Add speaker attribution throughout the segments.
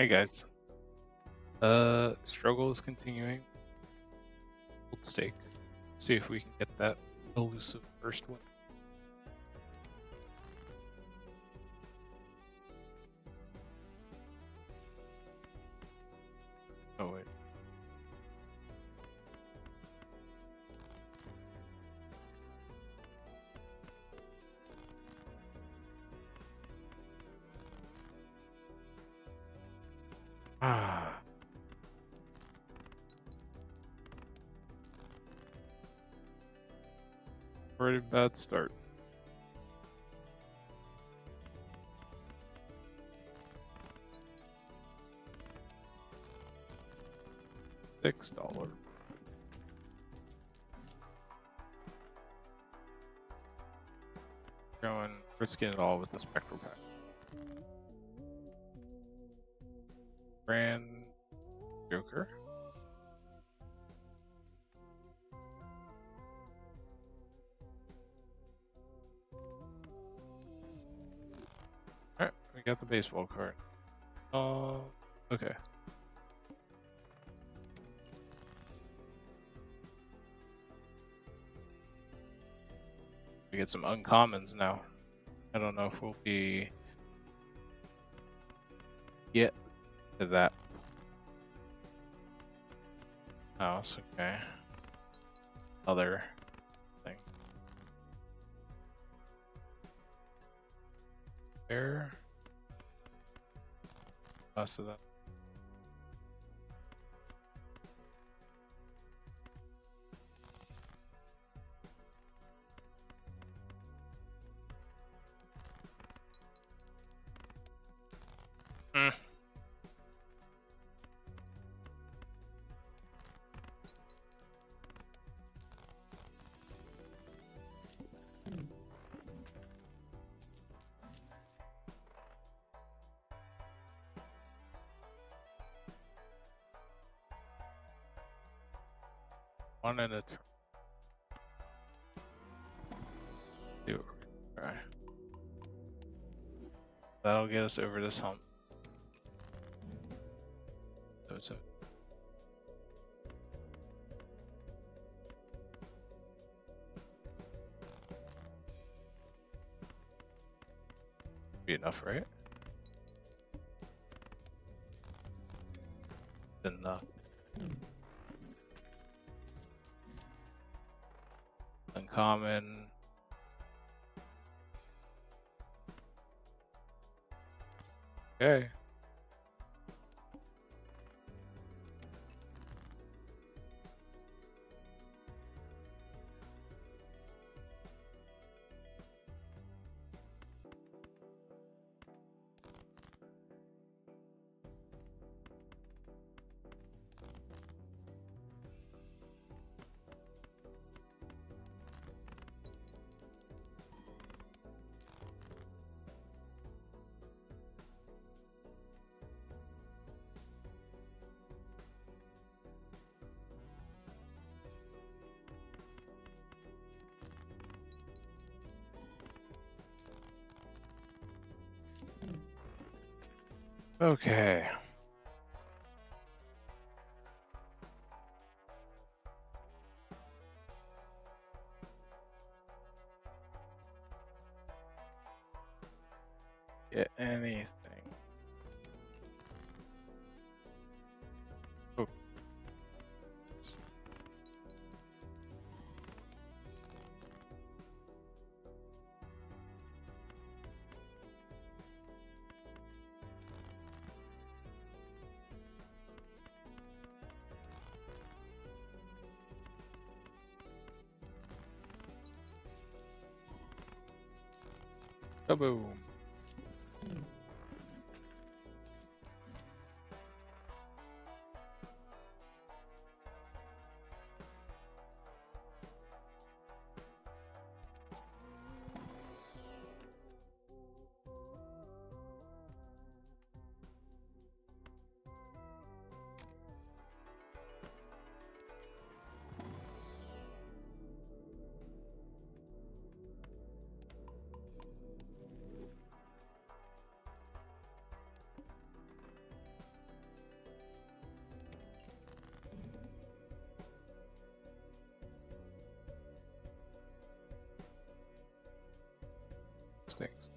Speaker 1: Hey guys. Uh, struggle is continuing. Gold stake. See if we can get that elusive first one. Bad start. Six dollar. Going risking it all with the spectral pack. Baseball card. Oh, okay. We get some uncommons now. I don't know if we'll be get to that. House, okay. Other Less of that. One at a turn. See what we're gonna try. That'll get us over this hump. So it's a be enough, right? Okay. чтобы Stinks.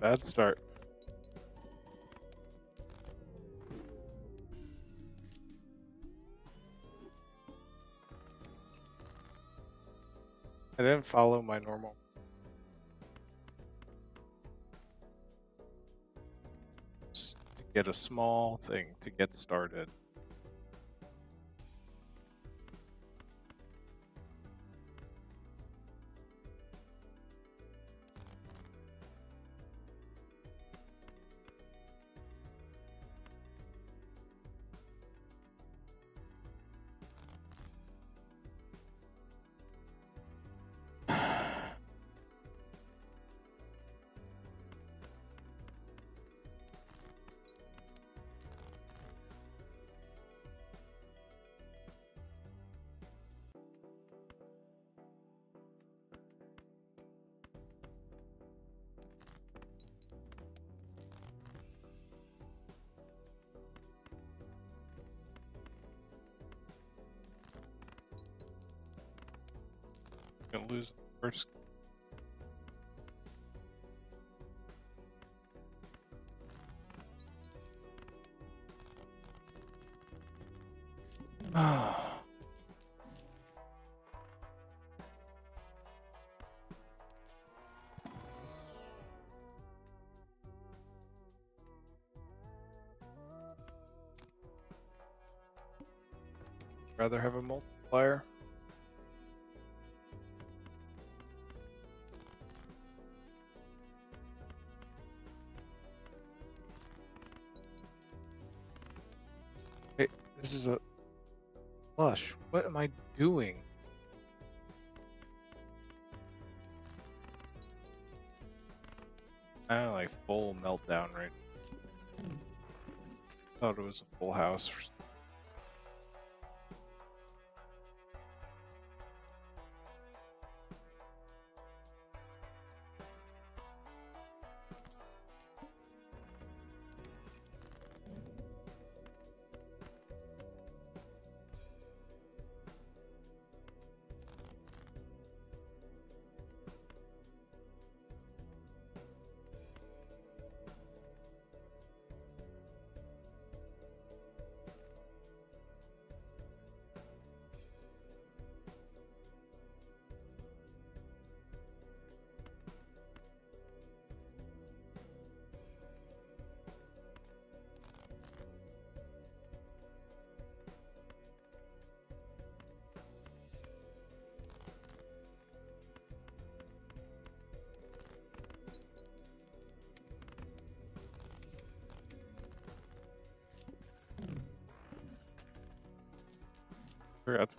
Speaker 1: Bad start. I didn't follow my normal. Just to get a small thing to get started. Rather have a multiplier. Hey, this is a flush. What am I doing? I like full meltdown right. Thought it was a full house. or s-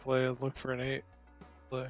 Speaker 1: play. Look for an eight. Play.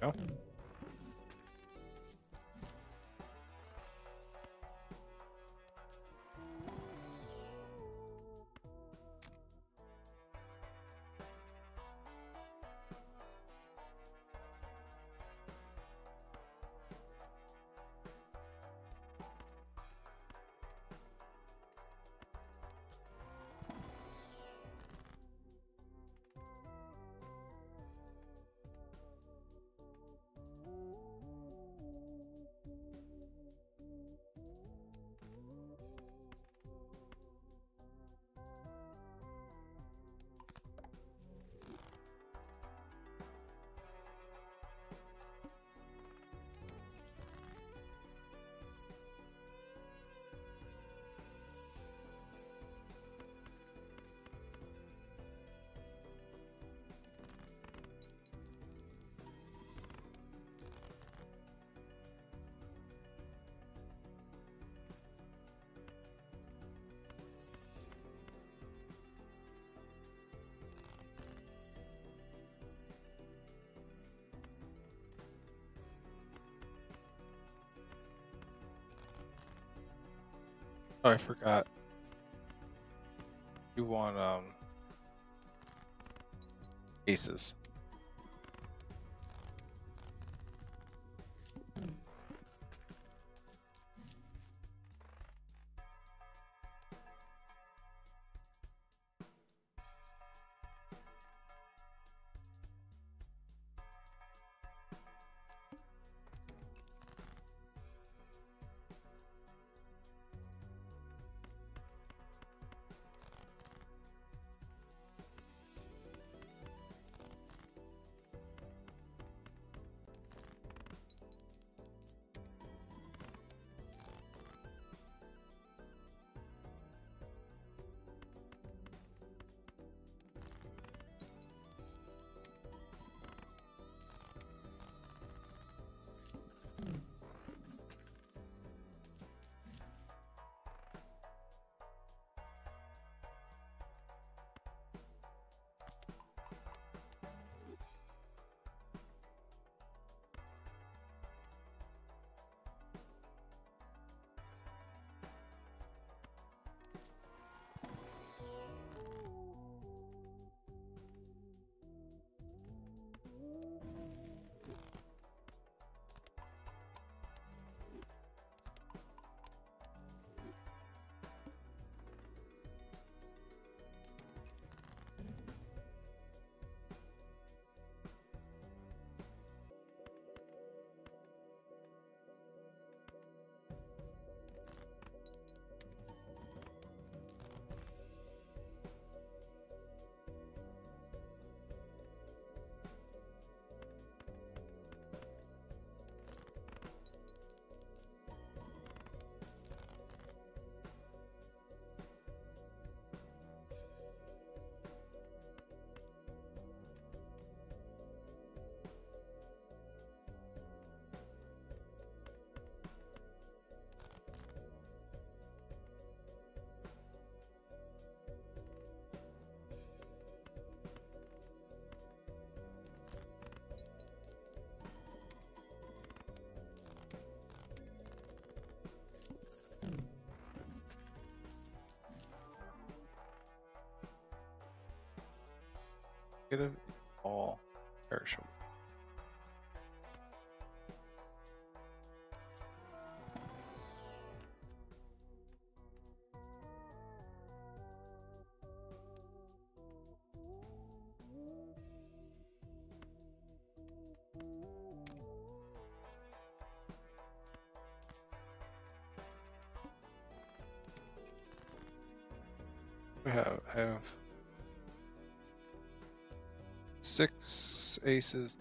Speaker 1: Go. Oh, I forgot. You want um aces. Negative all perishable. Six aces.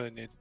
Speaker 1: Really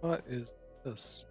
Speaker 1: What is this?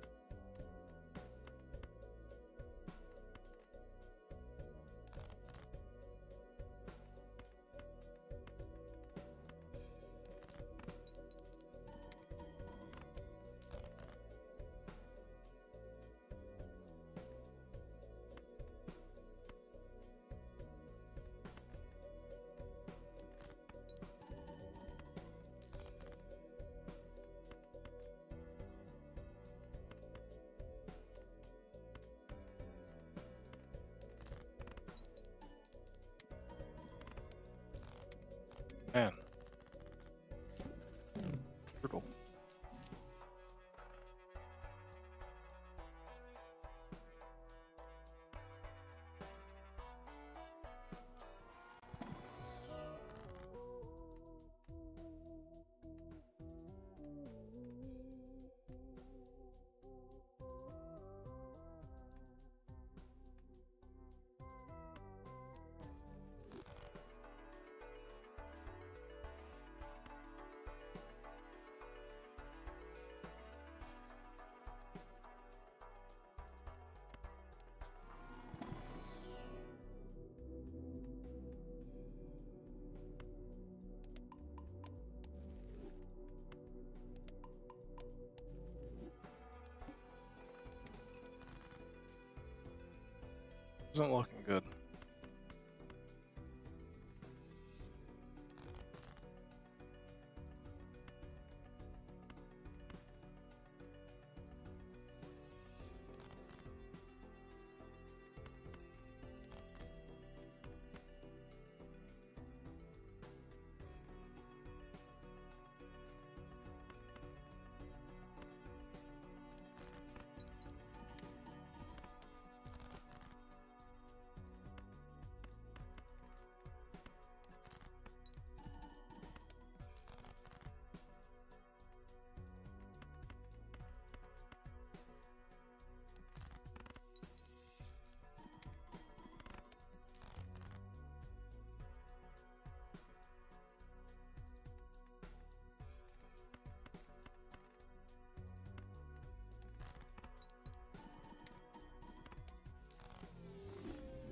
Speaker 1: Isn't looking good.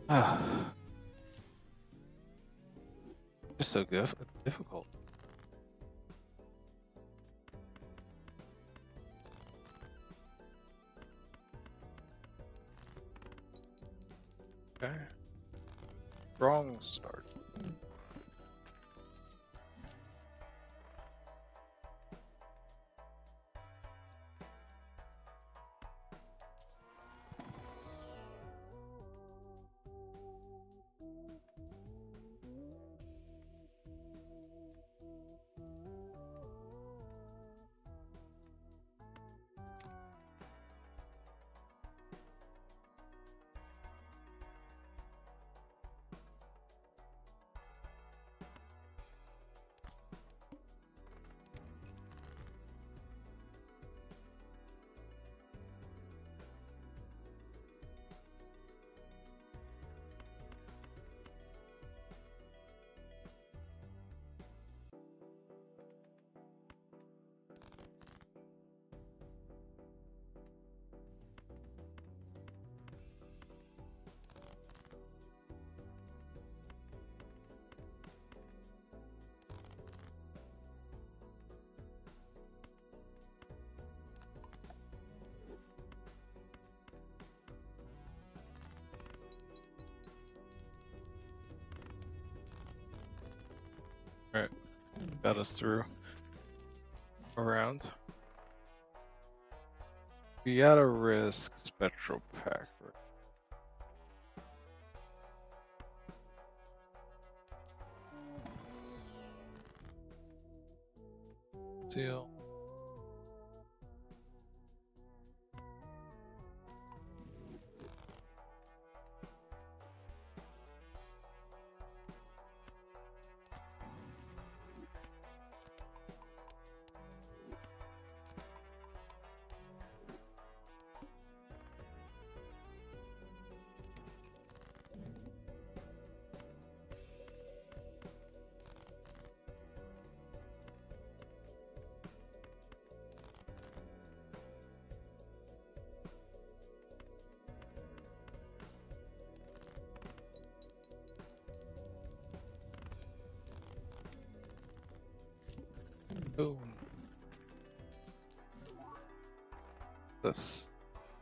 Speaker 1: Ah. Just so dif- got us through around. We gotta risk Spectral Pack. Deal.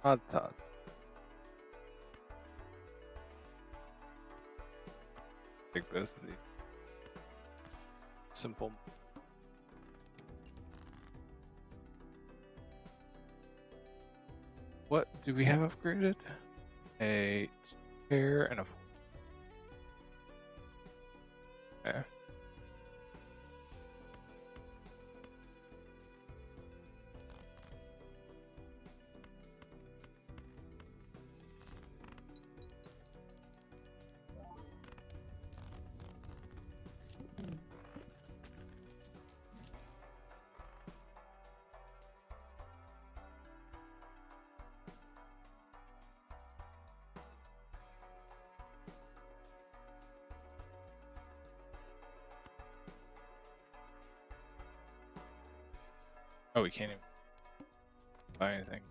Speaker 1: Tot. Take. Simple. What do we have upgraded? A chair and a. can't even buy anything.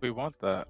Speaker 1: We want that.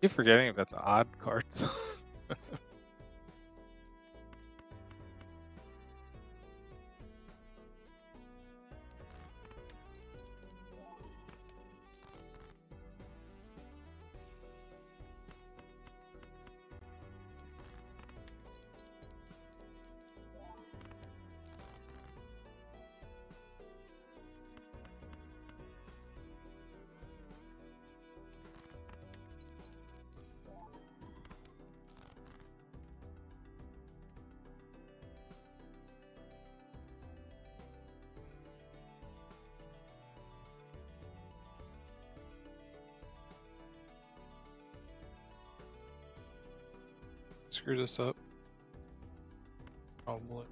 Speaker 1: Keep forgetting about the odd cards. Screw this up. Probably.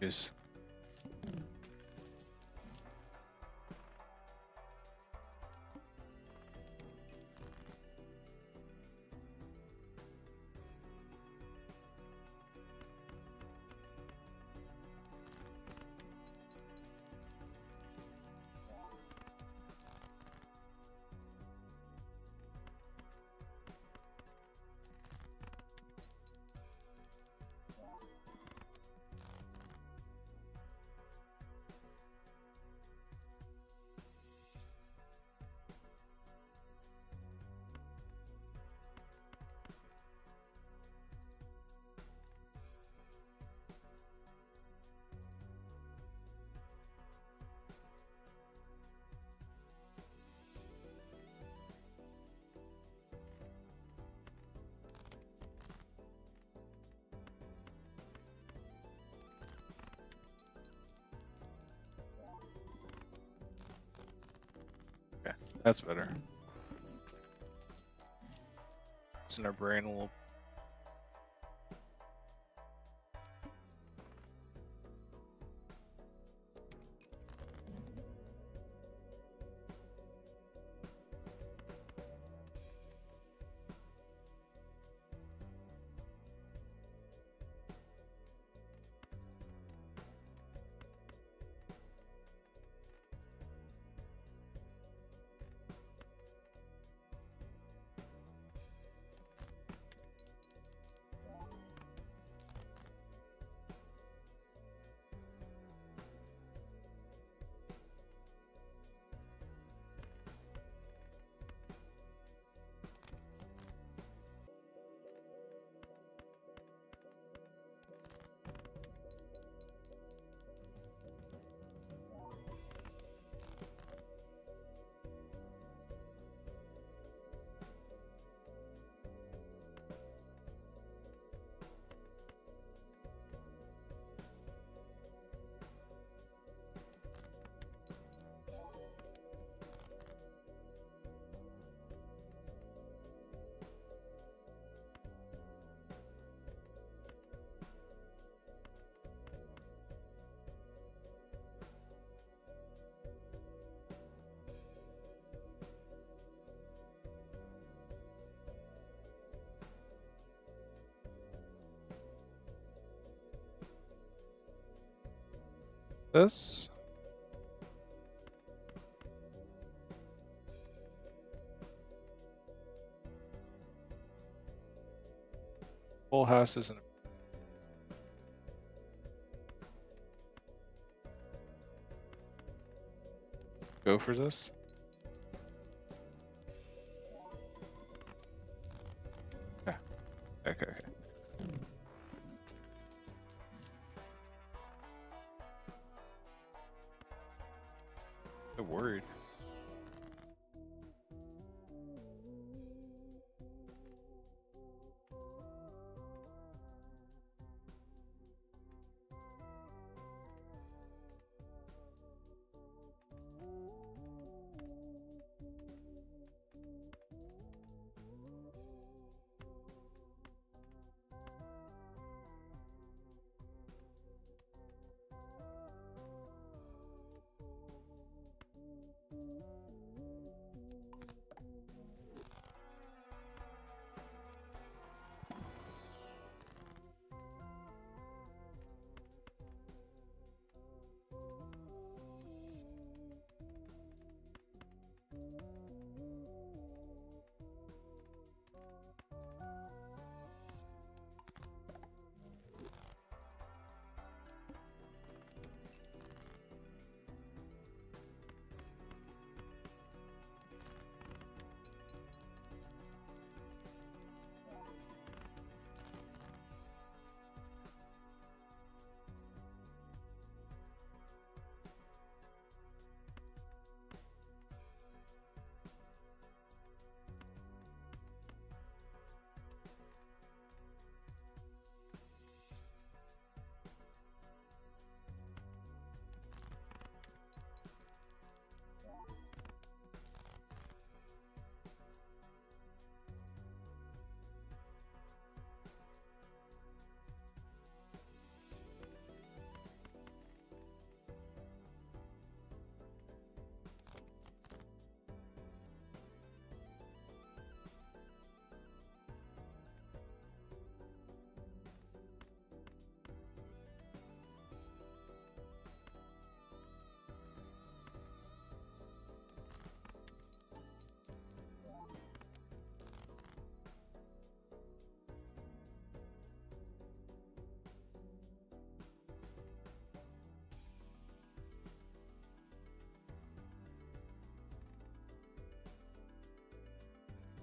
Speaker 1: Yes. That's better. It's in our brain a little. This. Full house isn't. Go for this.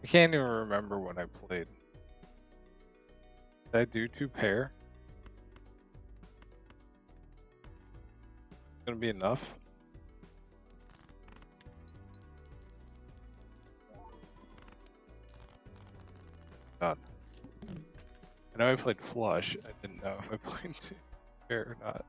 Speaker 1: I can't even remember when I played. Did I do two pair? Gonna be enough. God. I know I played flush. I didn't know if I played two pair or not.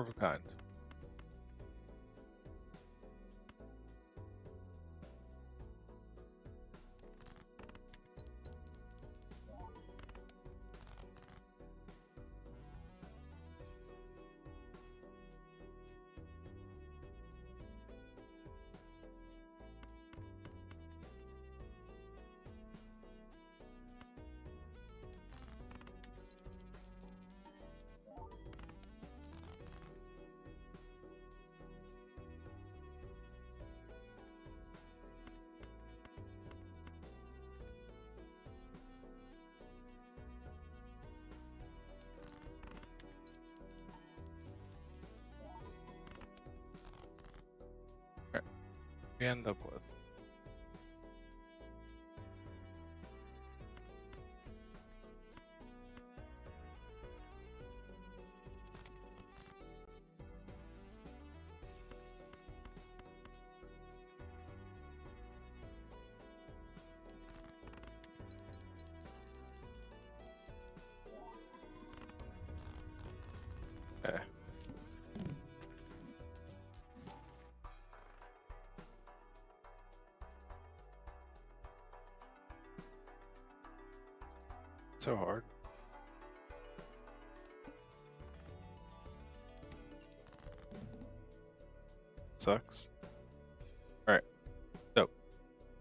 Speaker 1: Of a kind. We So hard. Sucks. Alright. So,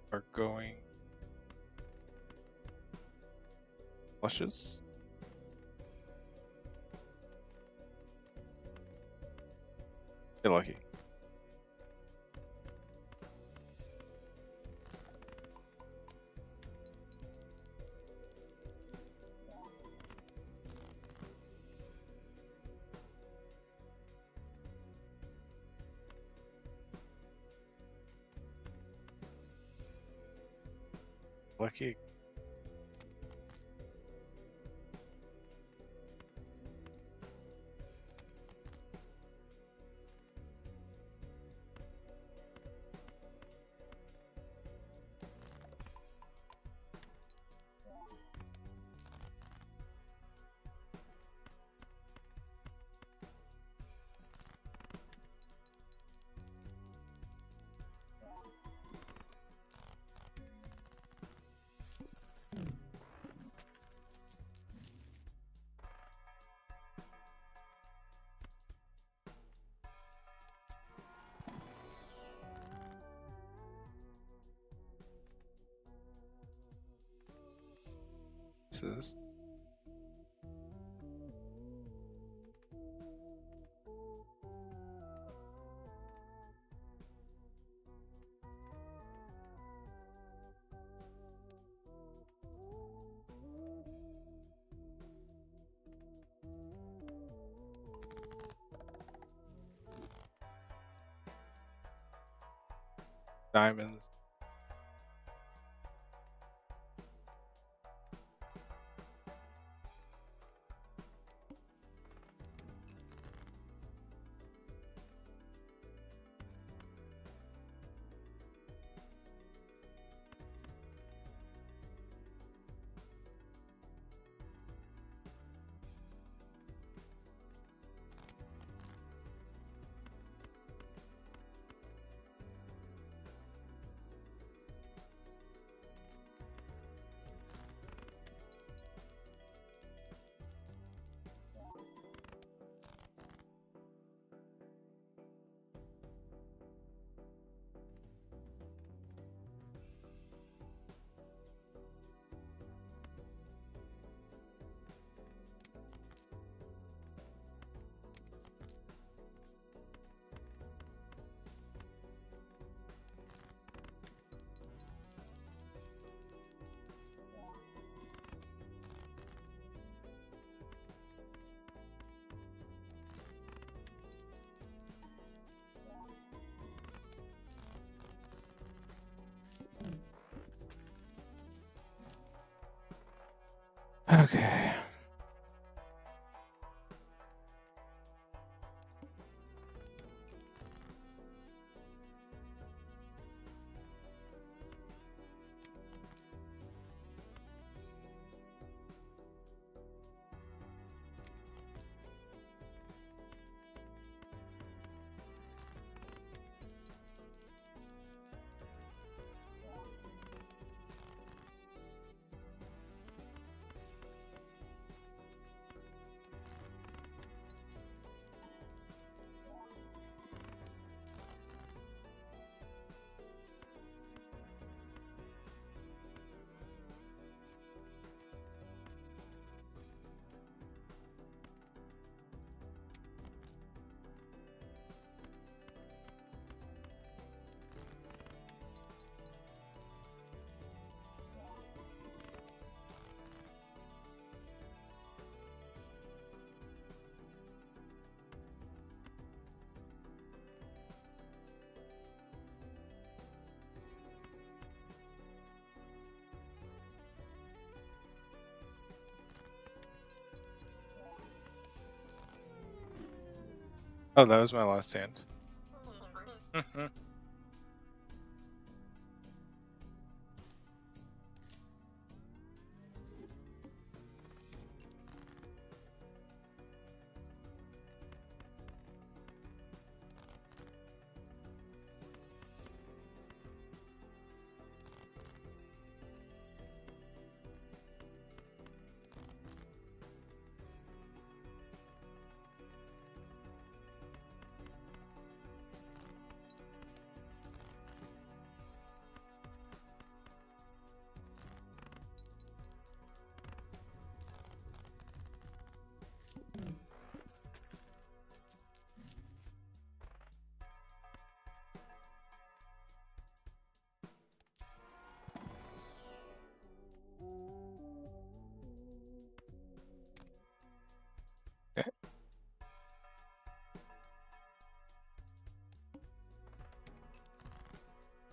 Speaker 1: we're going. Flushes? Diamonds. Okay. Oh, that was my last hand.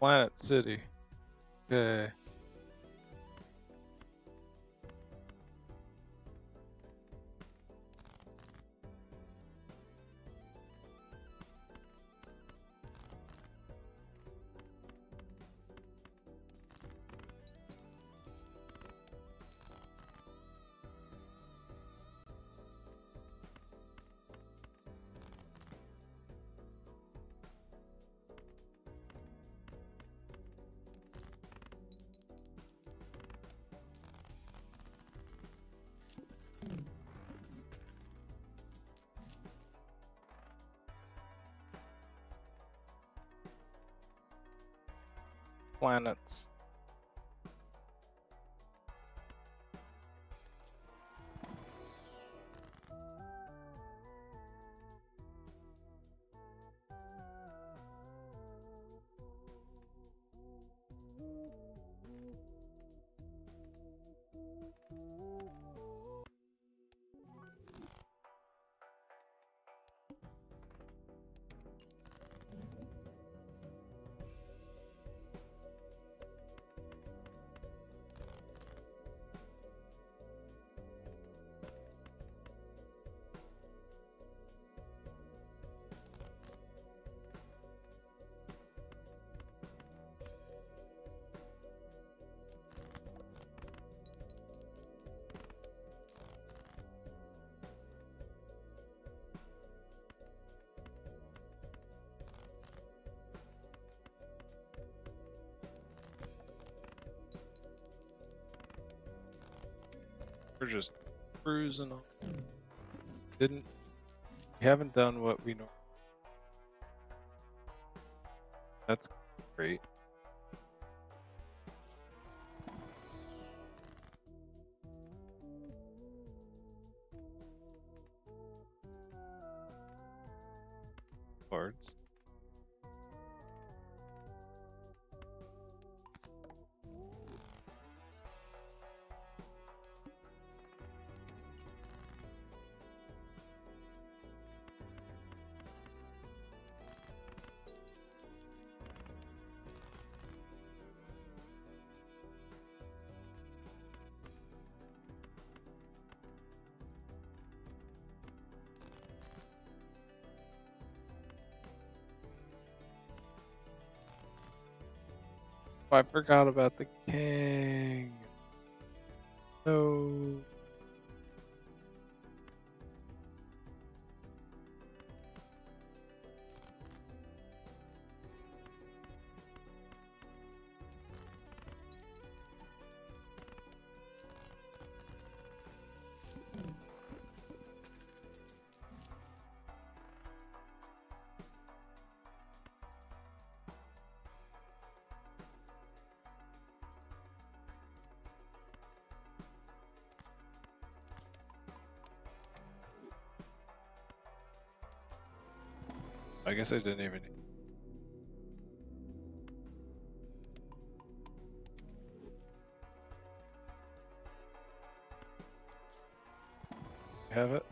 Speaker 1: Planet City. Okay. Planets. We're just cruising on. Didn't we haven't done what we know. That's great. I forgot about the king. Guess I didn't even. Have it?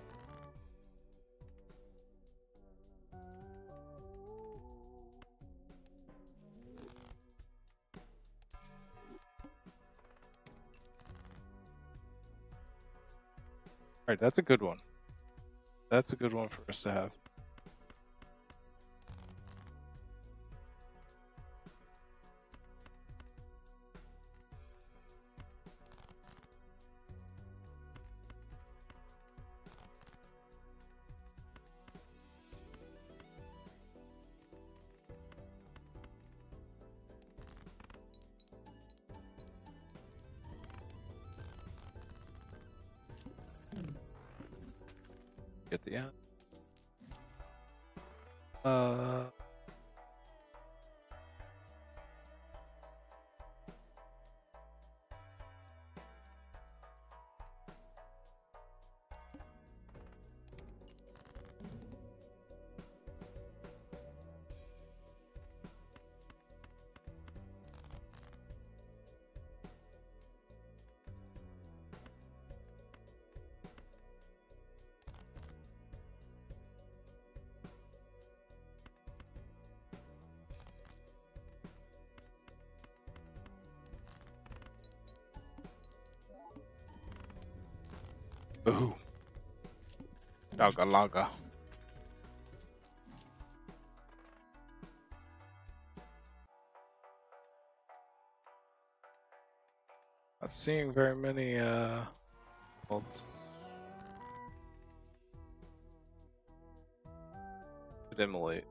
Speaker 1: Alright, that's a good one. That's a good one for us to have. At the end. Uh. Ooh. Laga laga. Not seeing very many uh bolts. Could.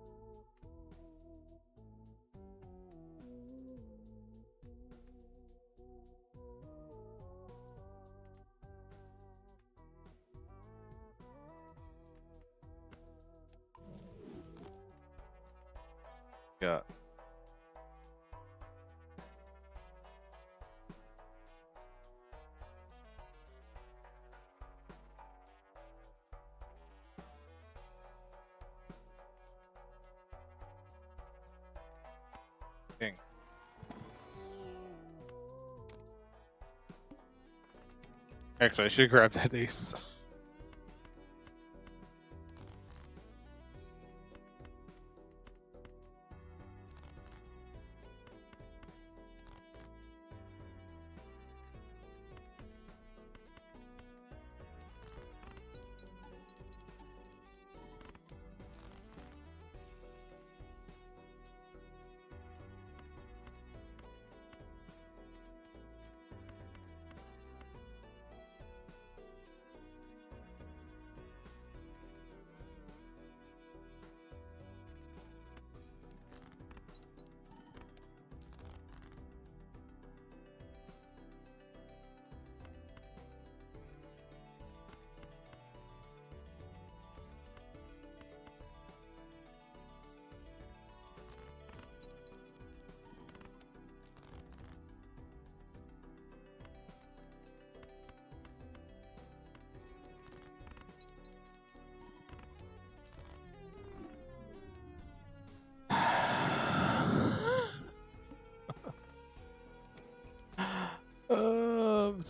Speaker 1: Actually, I should grab that ace.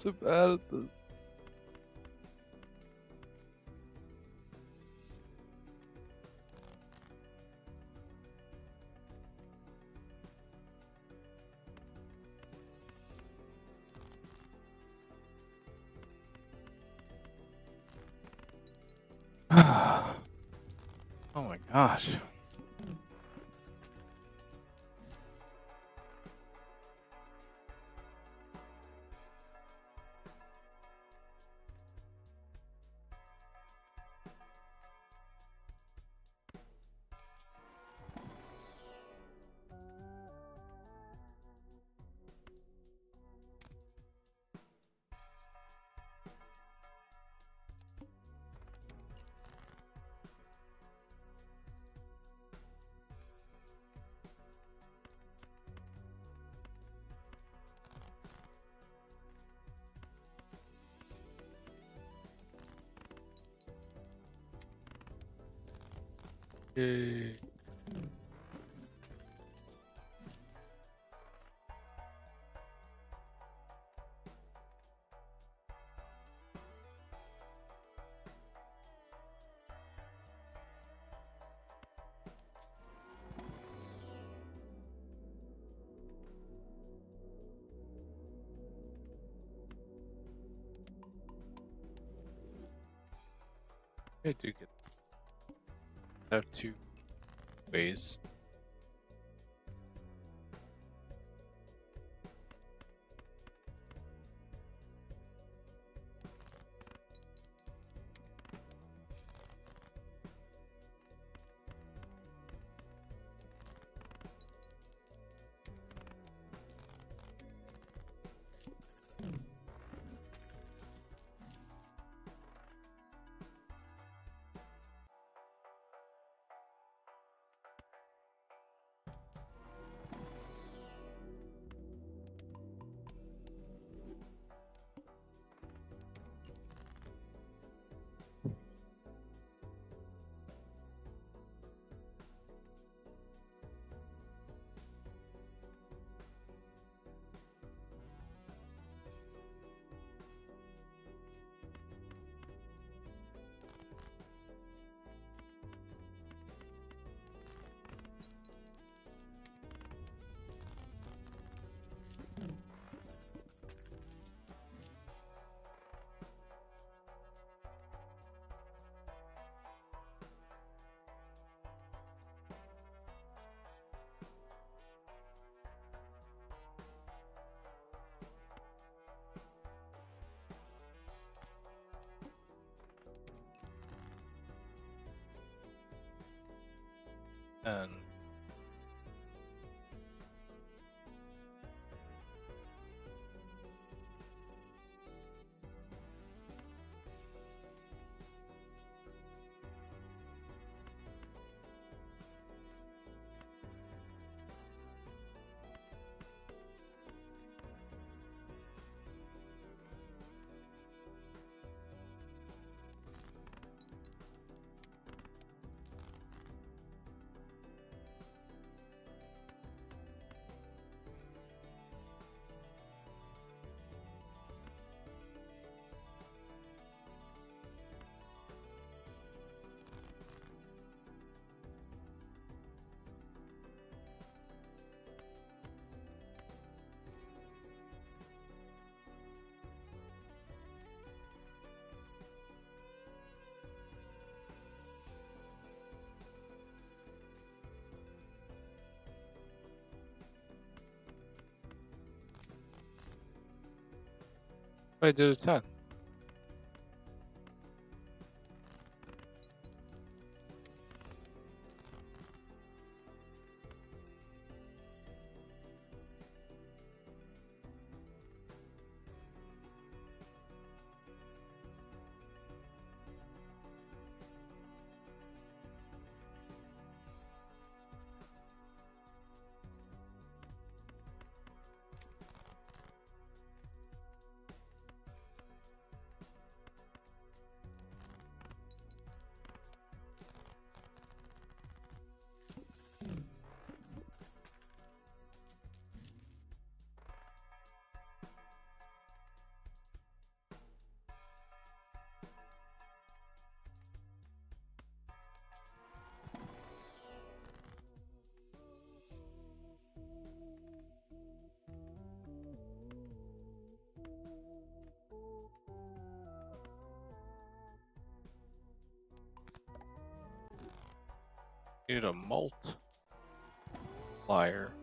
Speaker 1: Oh, I do get Have two ways. And I did a 10. Need a flyer.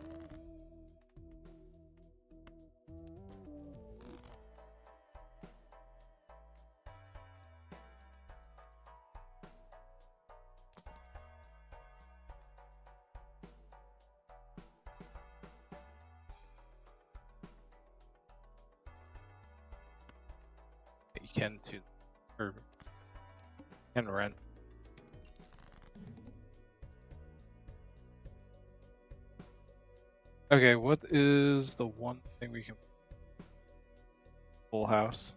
Speaker 1: You can to Okay, what is the one thing we can full house?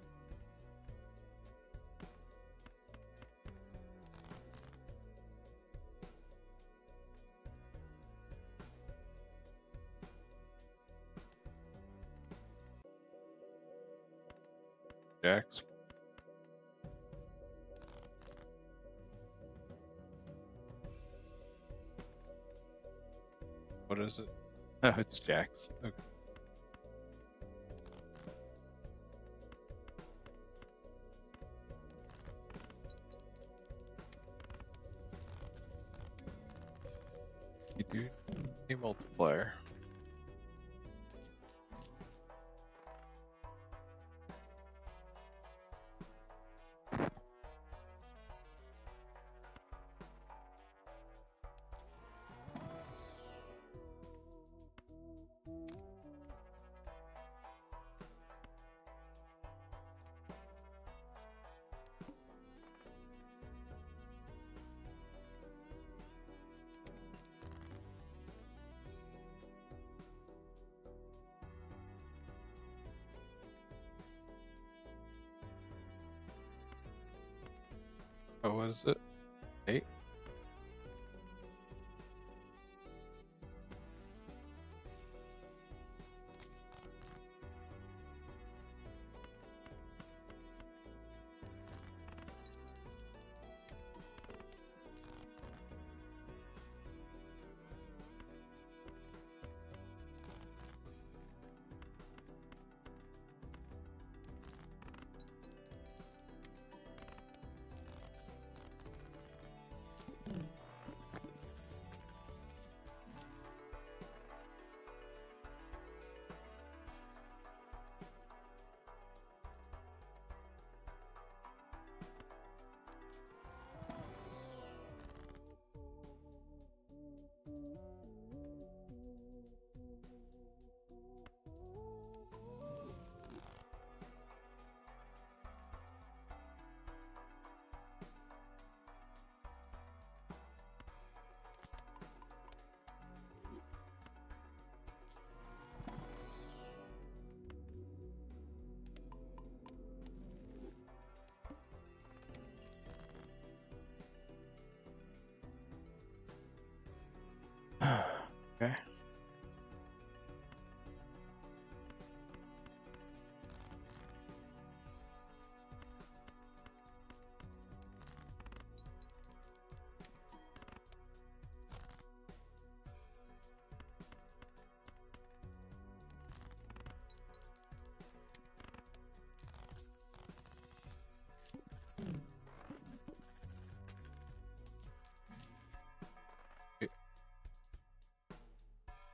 Speaker 1: Oh, it's Jack's. Okay.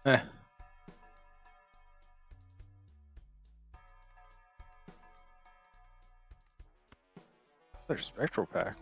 Speaker 1: Eh. Their spectral pack.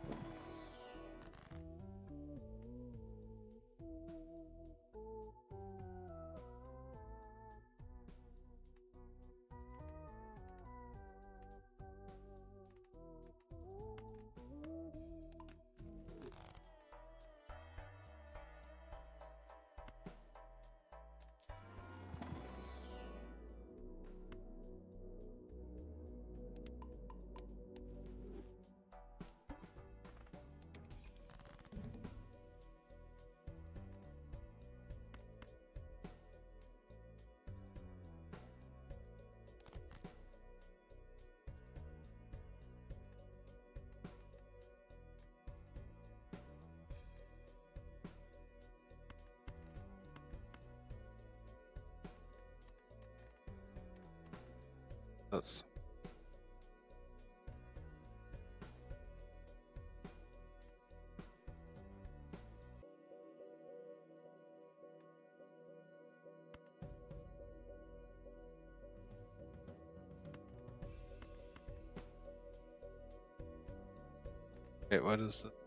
Speaker 1: What is it?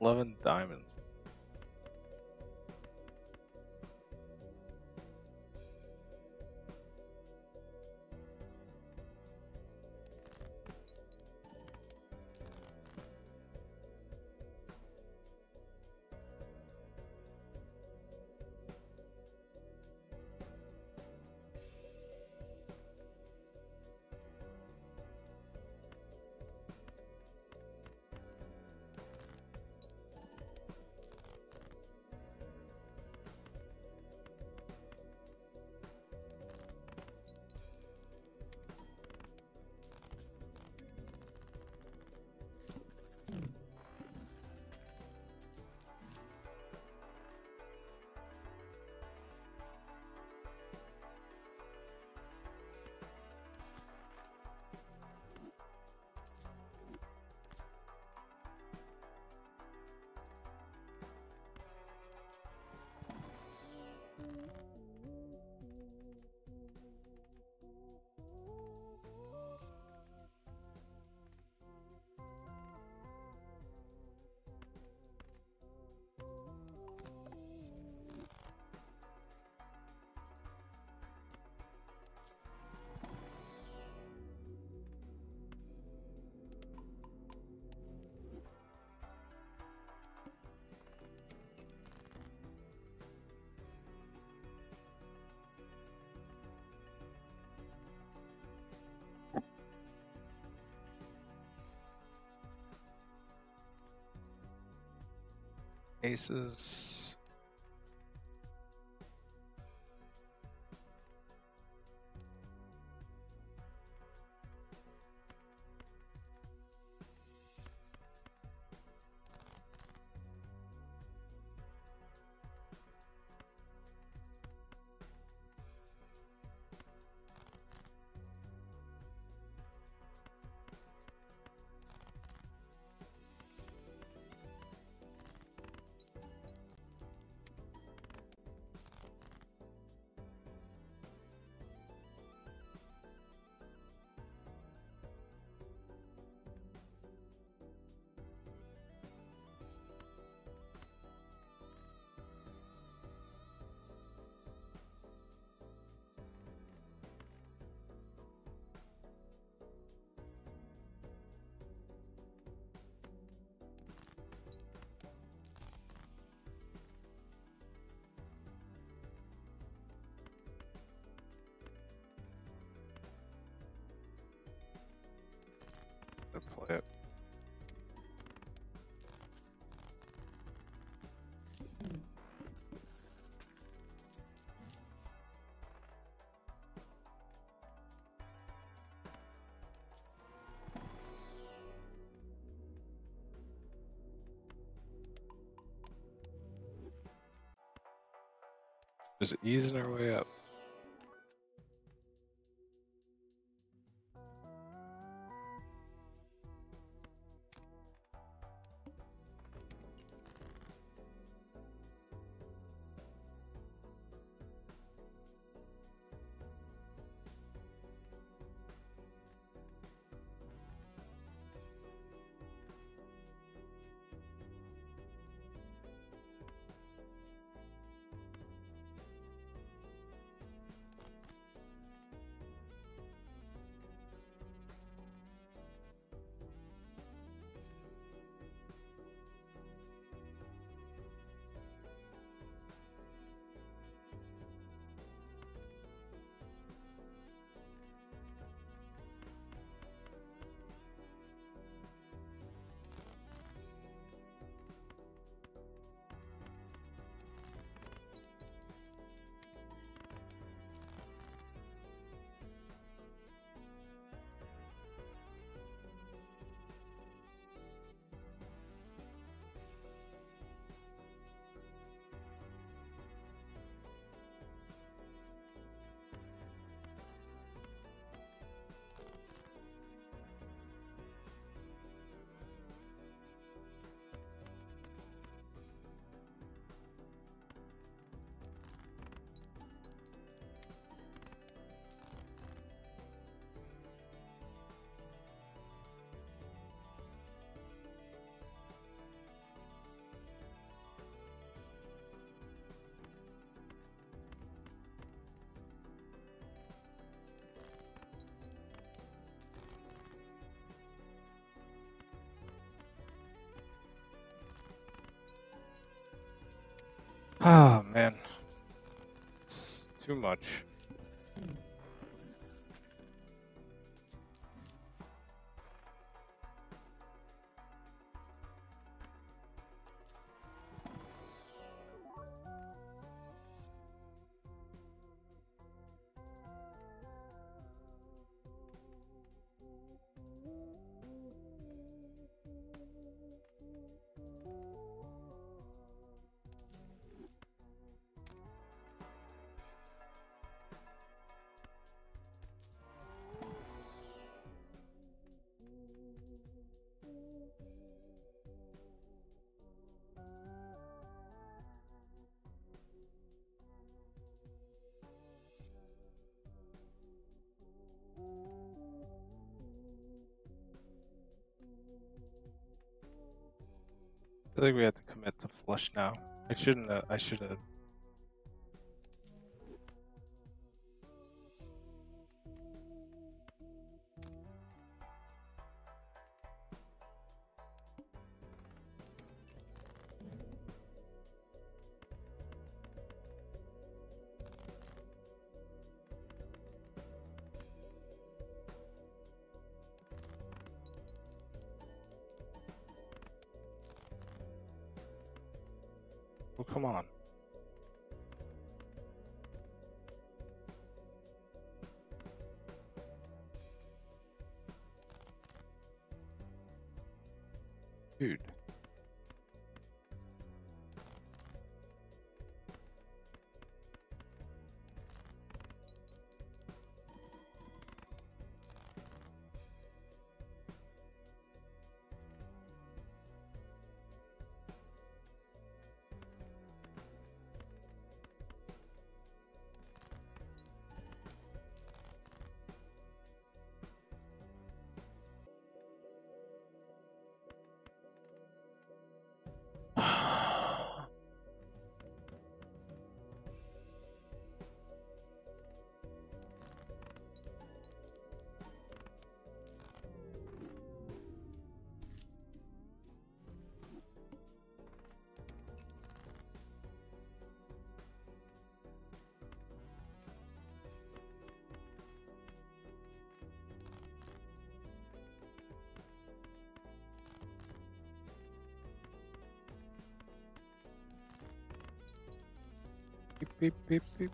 Speaker 1: 11 diamonds. Aces. It. Just easing our way up. Too much. I think we have to commit to flush now. I shouldn't. Have, I should have. Beep, beep, beep,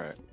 Speaker 1: Right.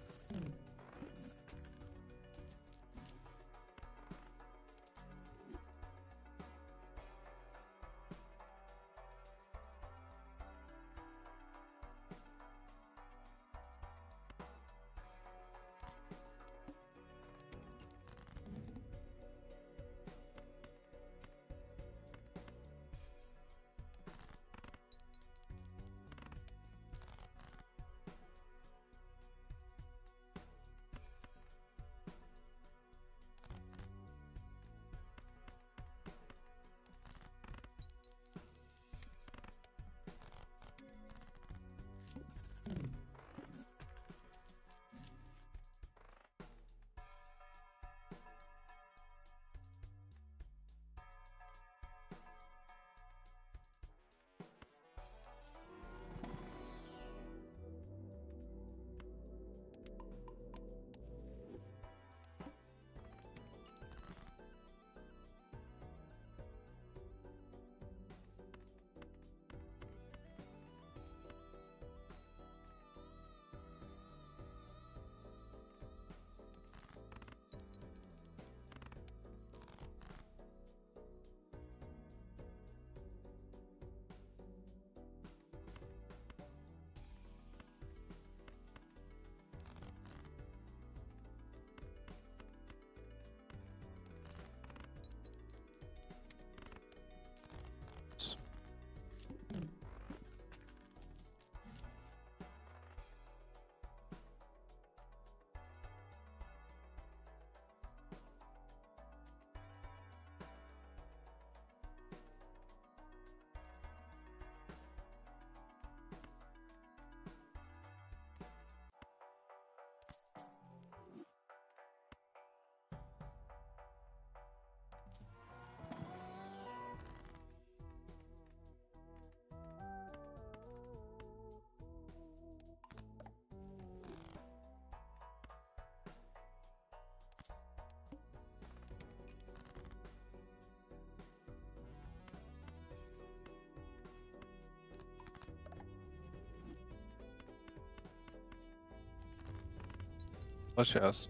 Speaker 1: Let's yes.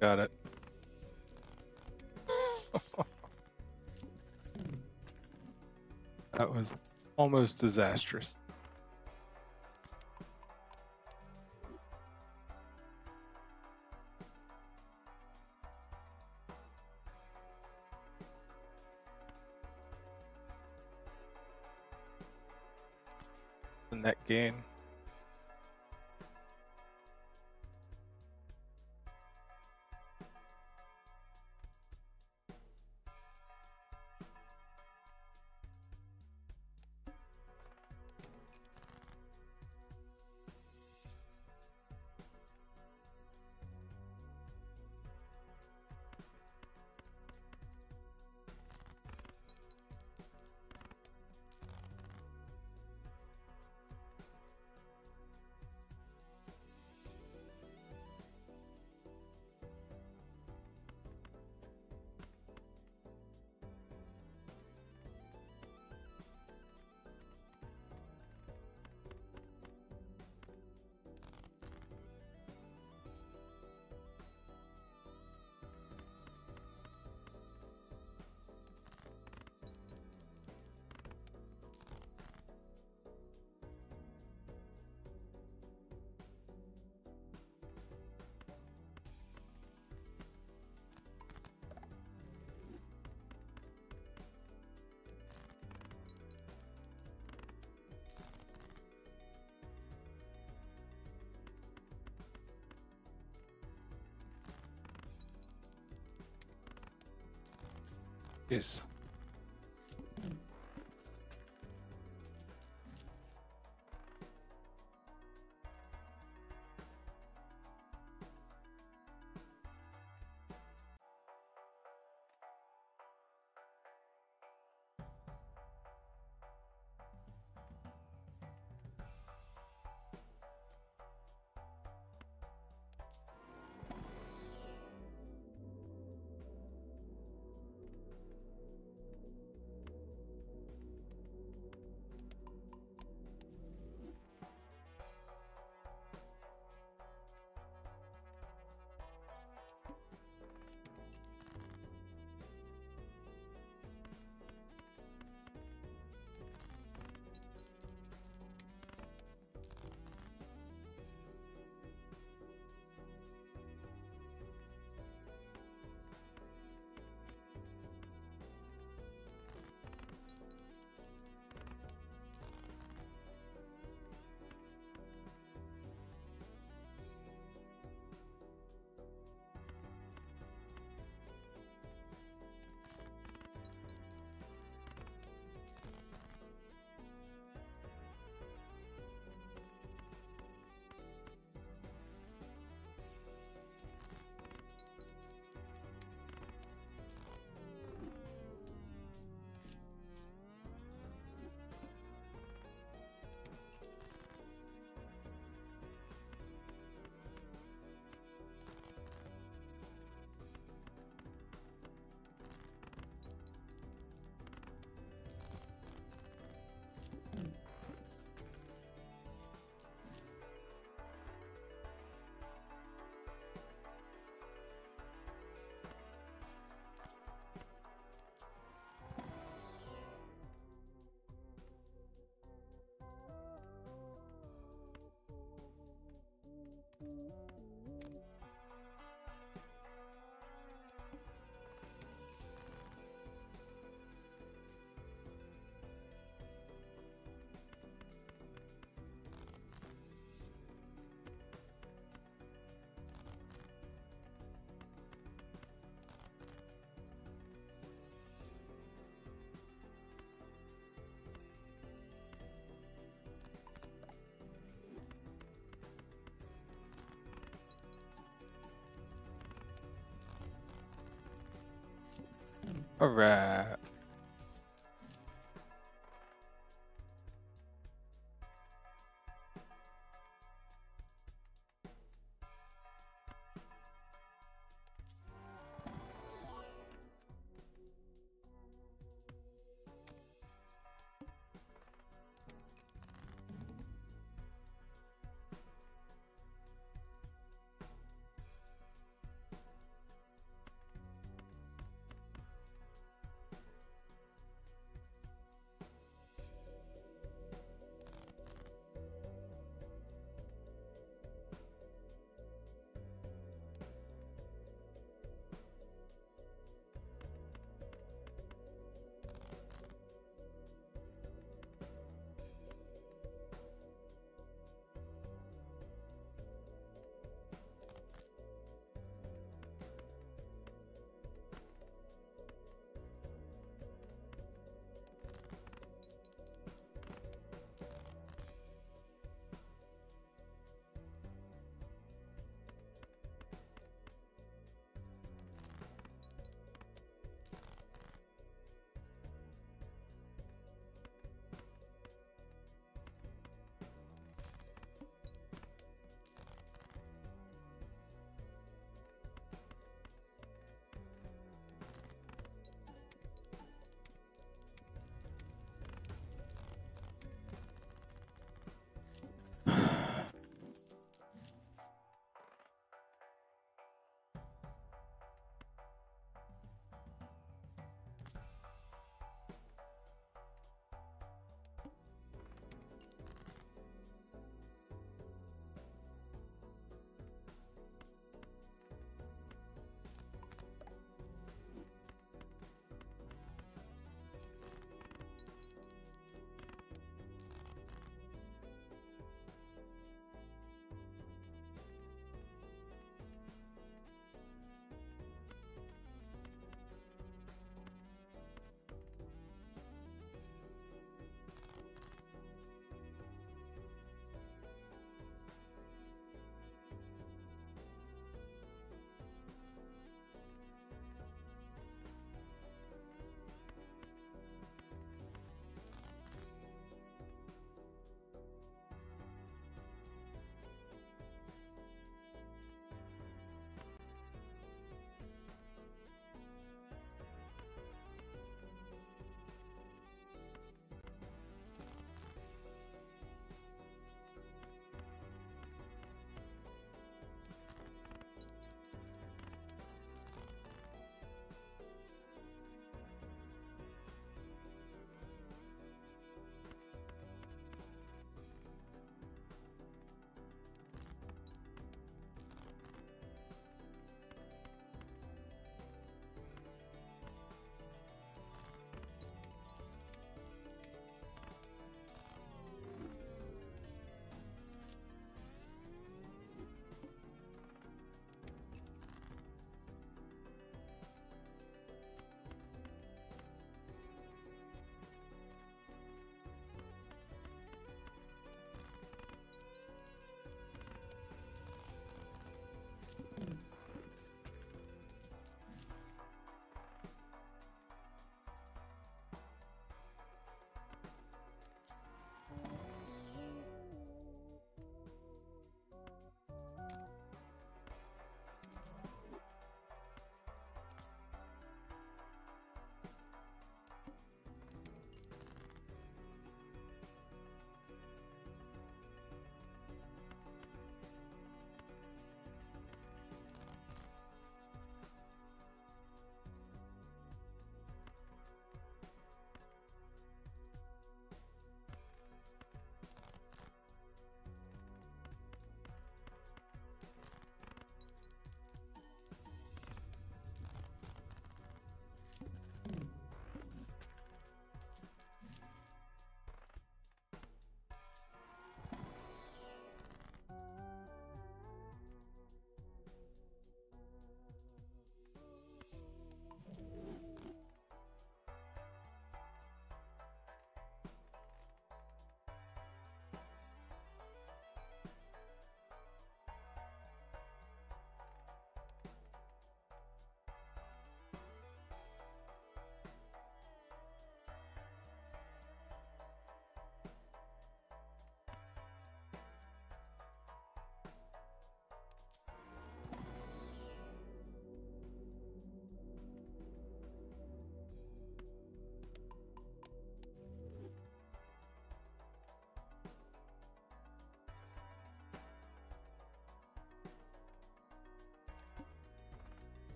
Speaker 1: Got it. that was almost disastrous. Net gain. Yes. Alright.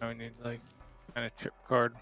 Speaker 1: We need like kind of chip card.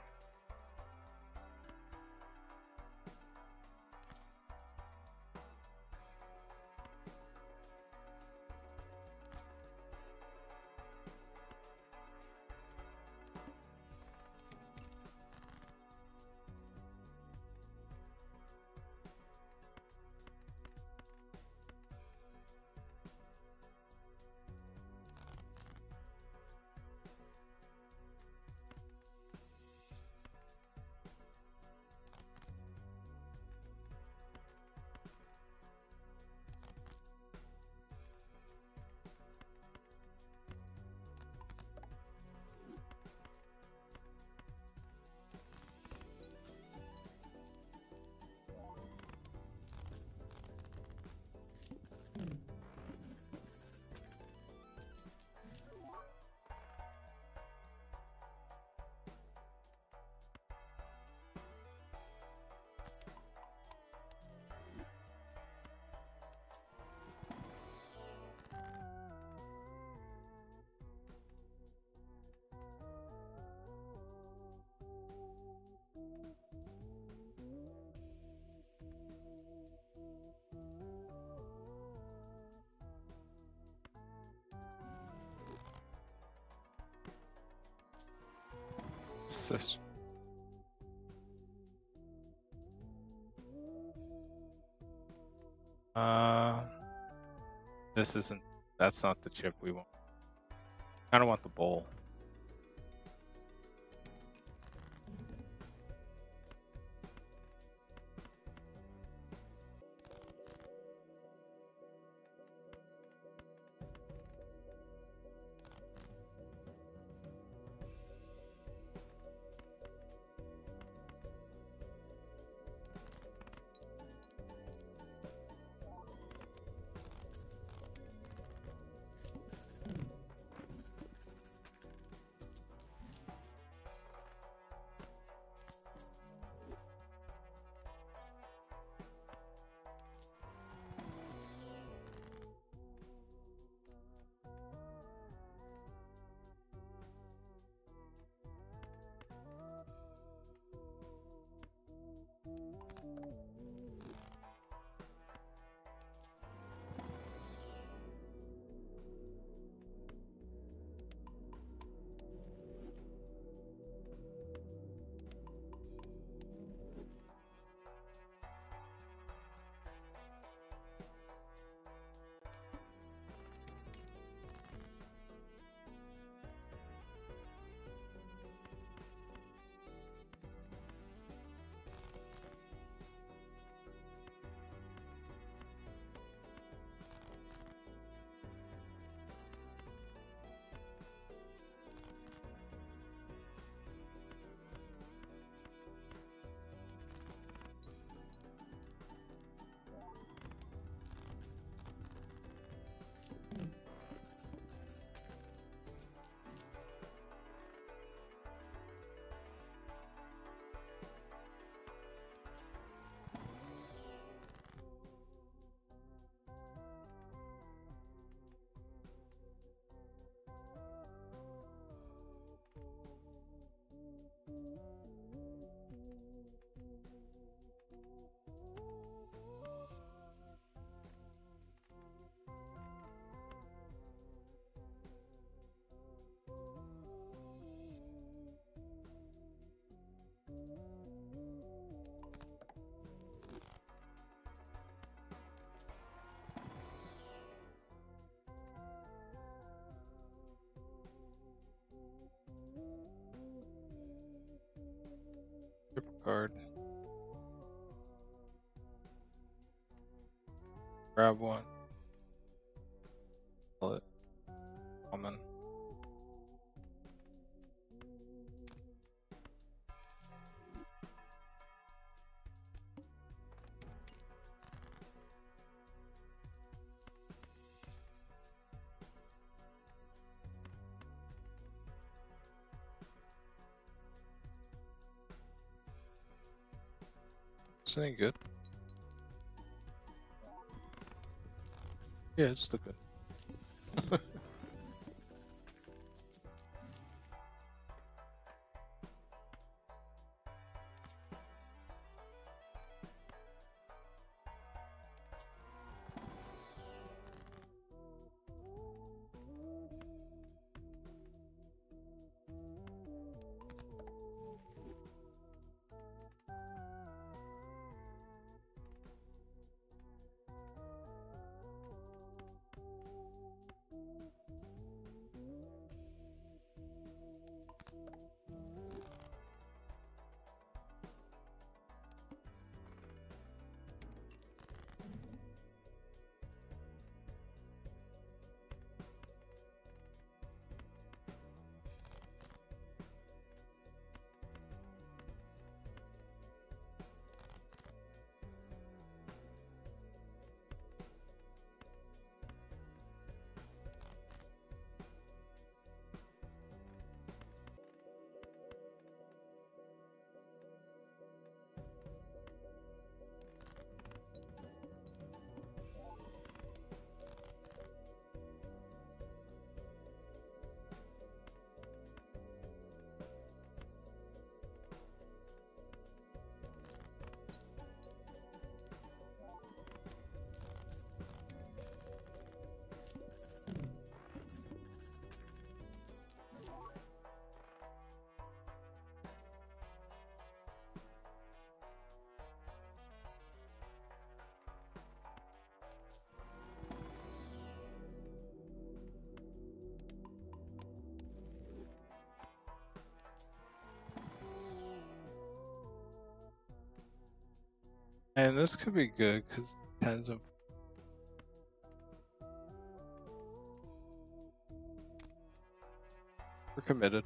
Speaker 1: Sis- Uh, this isn't. That's not the chip we want. I don't want the bowl. Card. Grab one. This ain't good. Yeah, it's still good. And this could be good because tens of we're committed.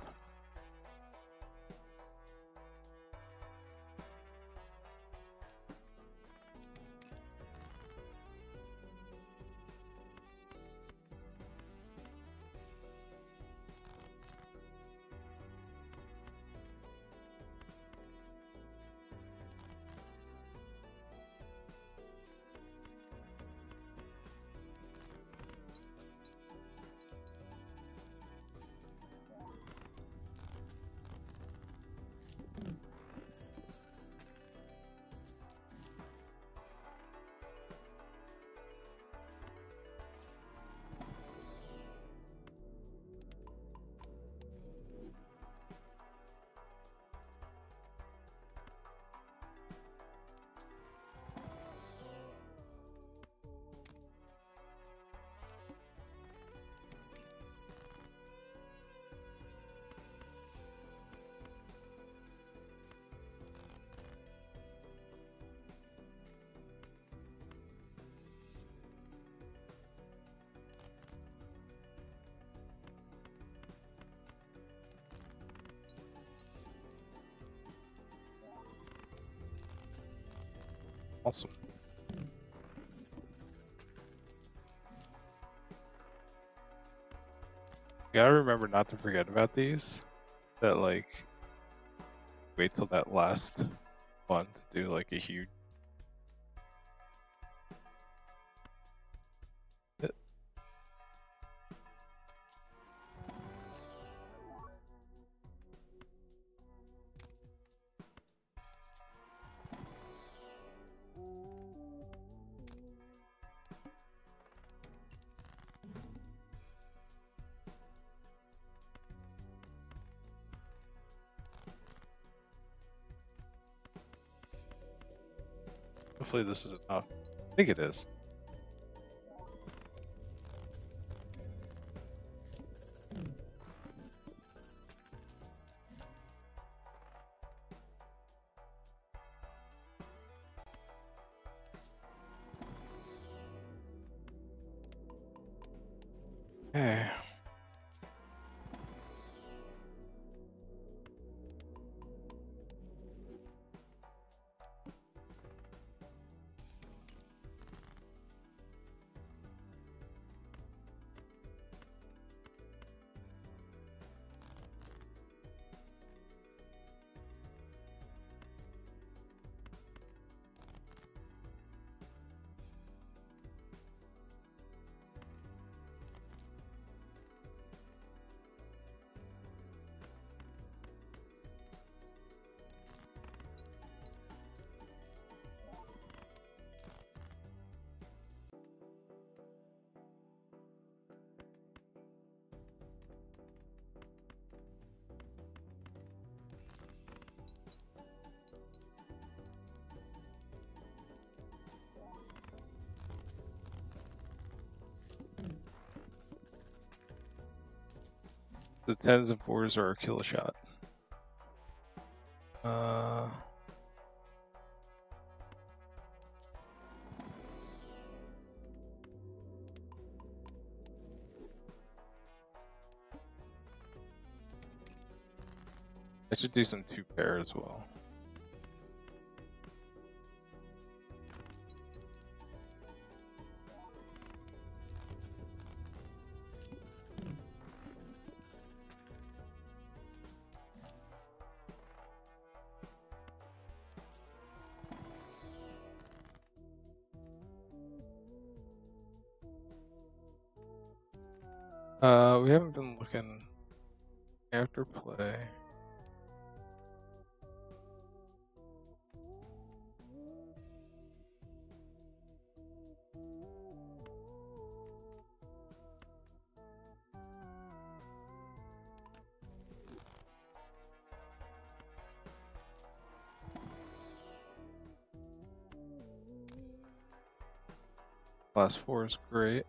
Speaker 1: Awesome. Gotta remember not to forget about these. That like wait till that last one to do like a huge Hopefully this is enough. I think it is. Tens and fours are a kill shot. Uh, I should do some two pair as well. Glass four is great.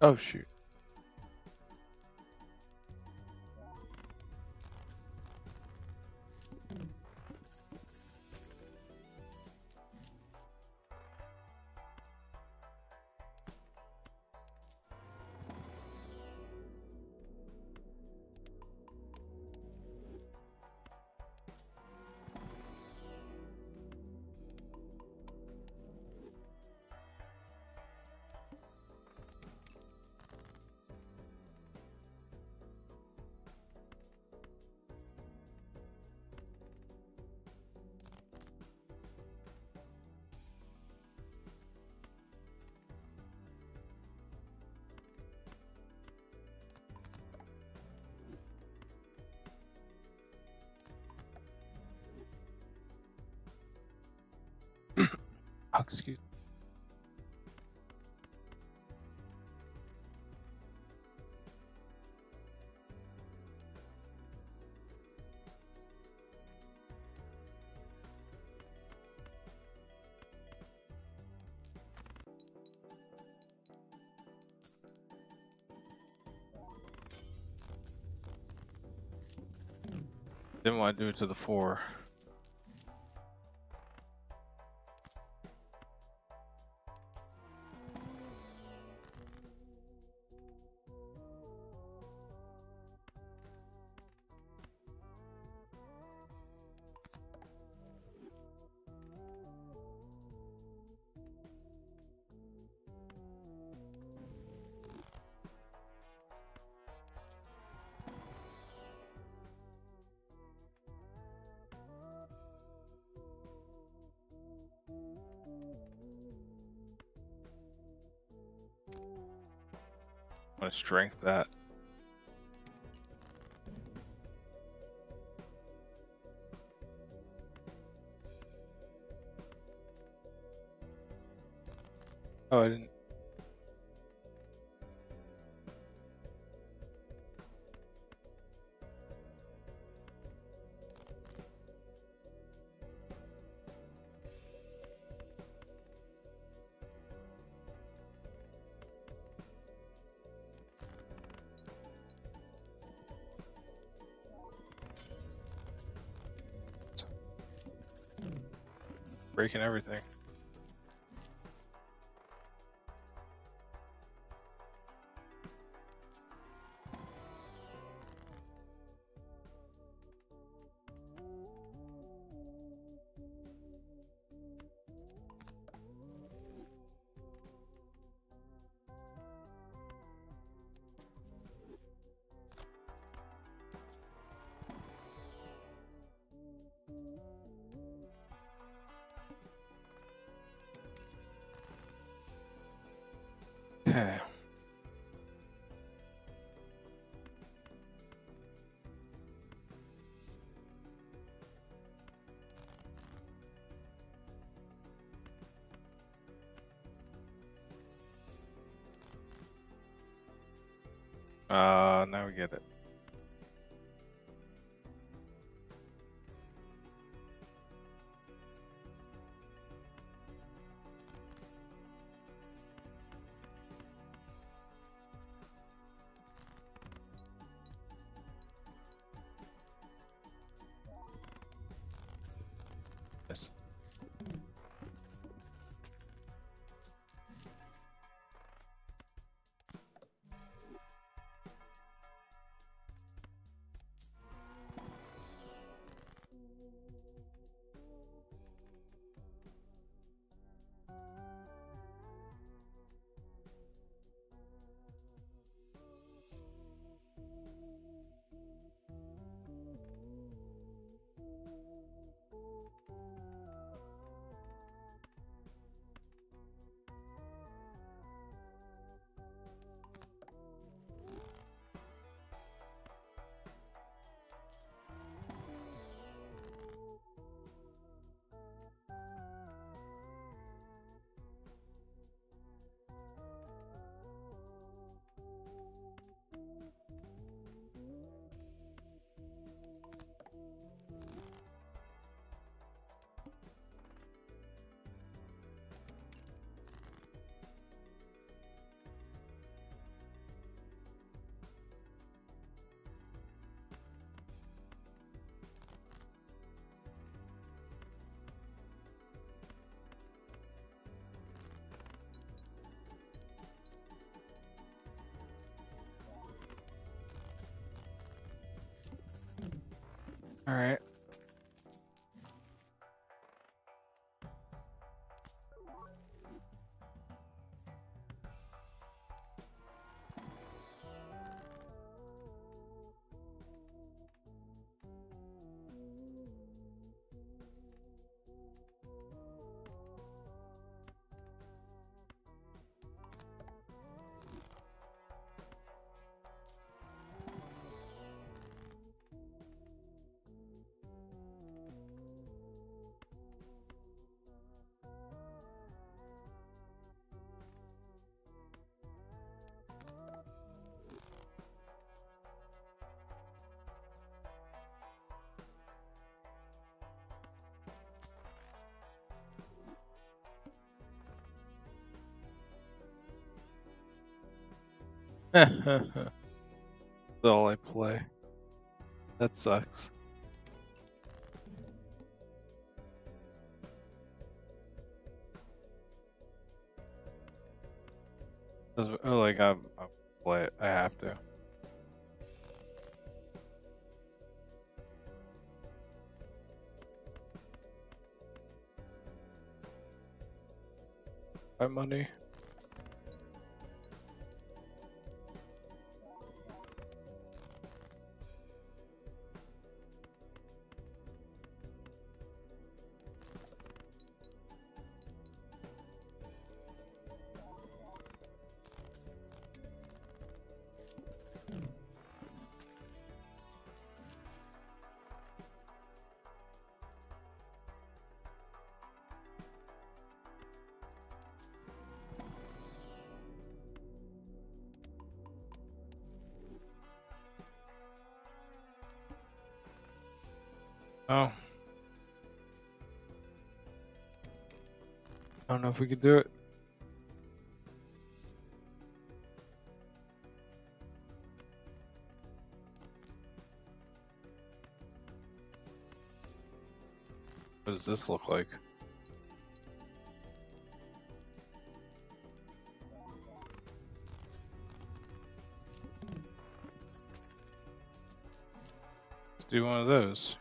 Speaker 1: Oh shoot. Didn't want to do it to the four. Gonna strength that. Oh, I didn't. Breaking everything. All right. That's all I play. That sucks. Oh, like I'm, I'm play it. I have to. My money. If we could do it. What does this look like? Let's do one of those,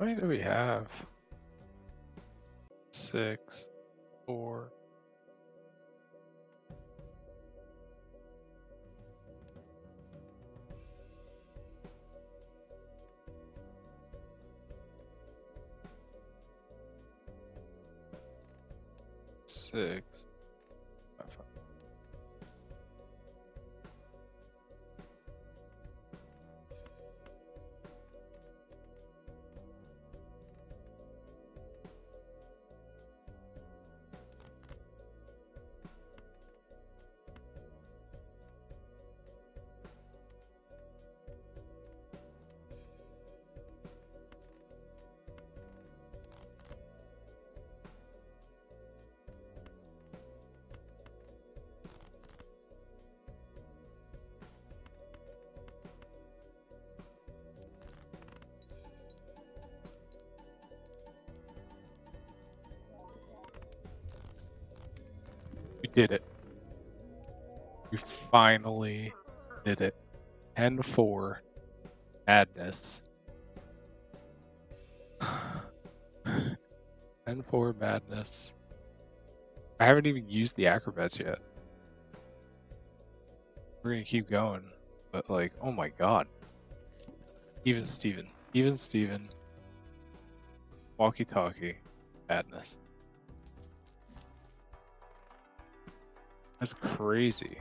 Speaker 1: many do we have? Six, four. Did it. We finally did it. 10 4 madness. 10 4 madness. I haven't even used the acrobats yet. We're gonna keep going, but like, oh my god. Even Steven. Even Steven. Walkie talkie. Madness. That's crazy.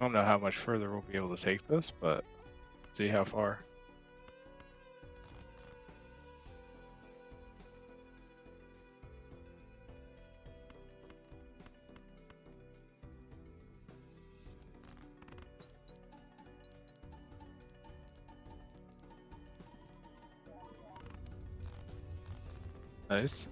Speaker 1: I don't know how much further we'll be able to take this, but see how far. Nice.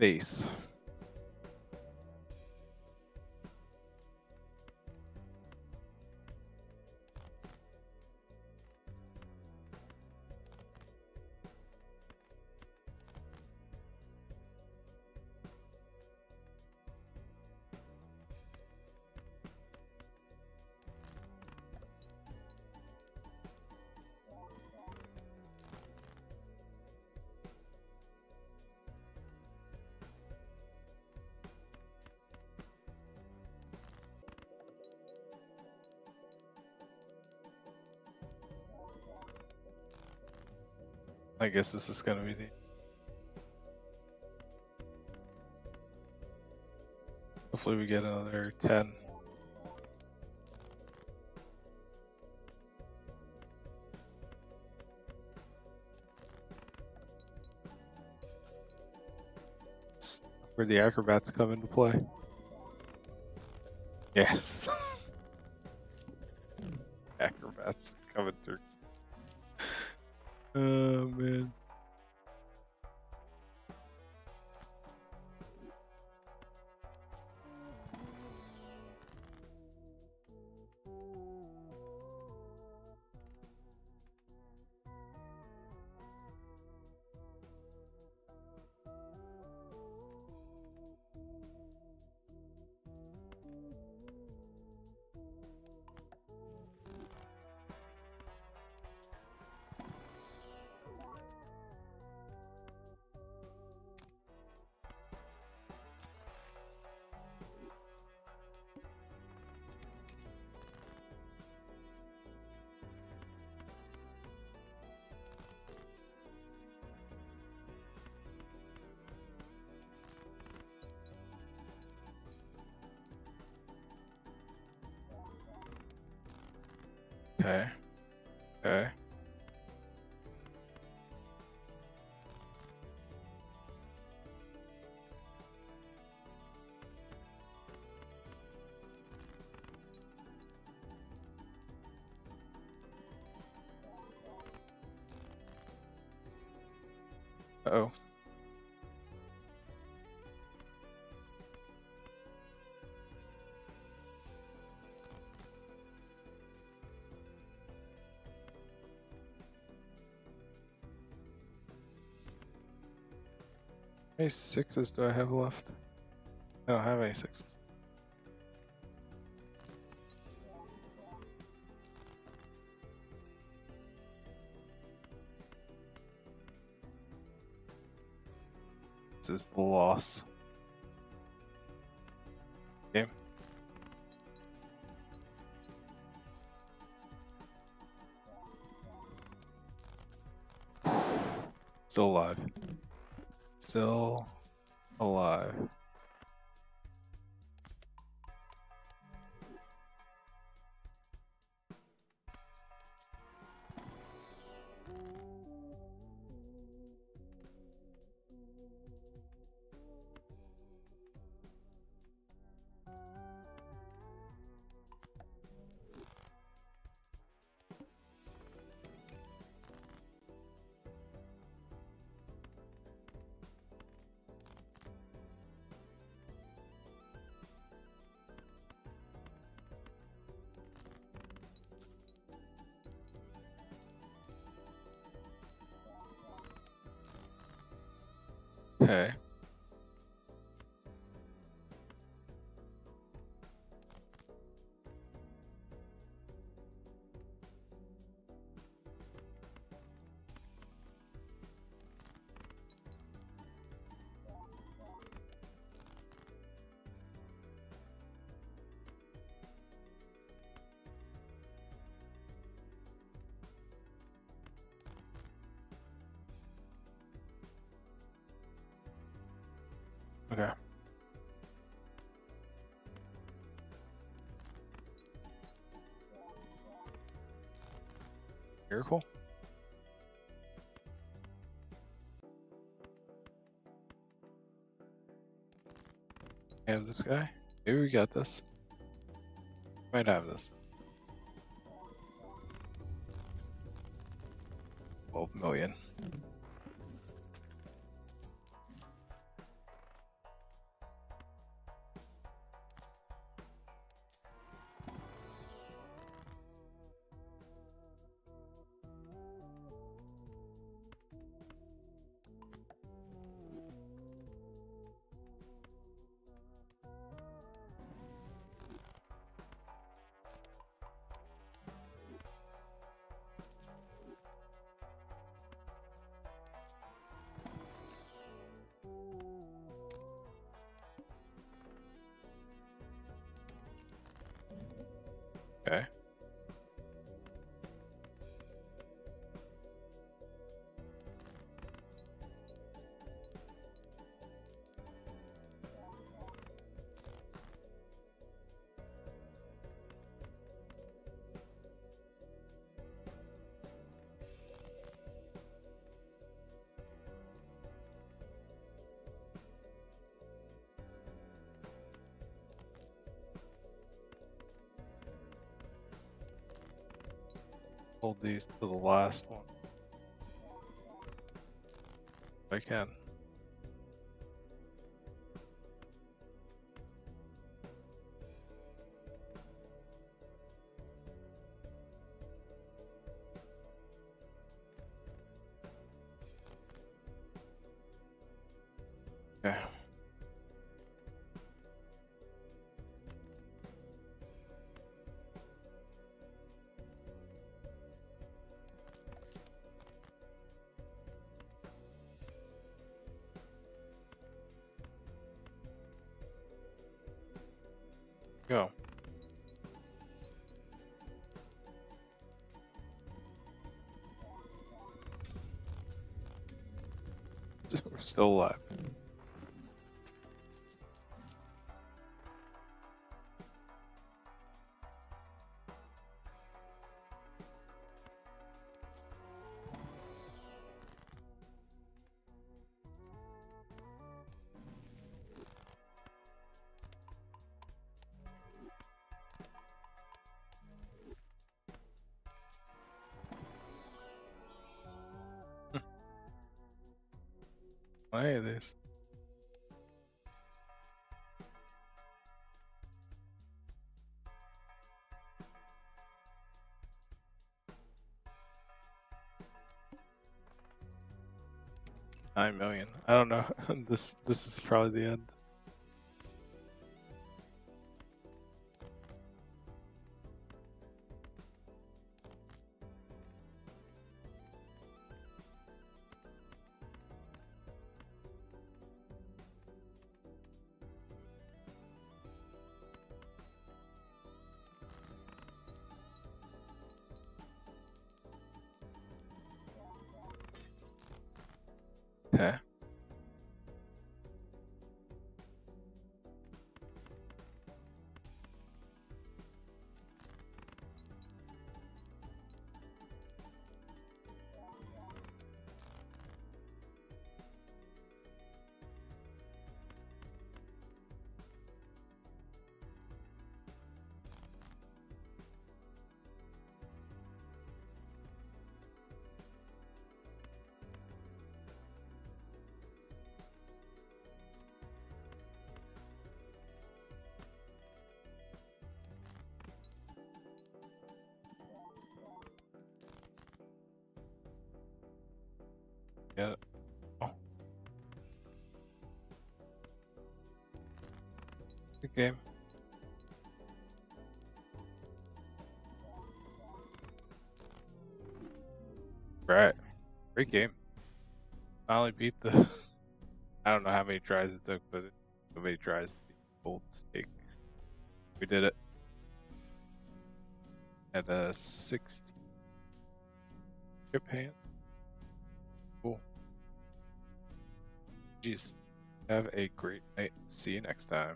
Speaker 1: Have I guess this is gonna be the. Hopefully, we get another 10. It's Where the acrobats come into play. Yes. acrobats coming through. Okay. Okay. Many sixes do I have left? I don't have any sixes. This is the loss. Game. Still alive. Still alive. Have this guy? Maybe we got this. Might have this. Okay. Hold these to the last one. I can. Still alive. Nine million. I don't know. this this is probably the end. Great game. Finally beat the. I don't know how many tries it took, but how many tries the gold stake. We did it. At a 60 Japan. Cool. Jeez. Have a great night. See you next time.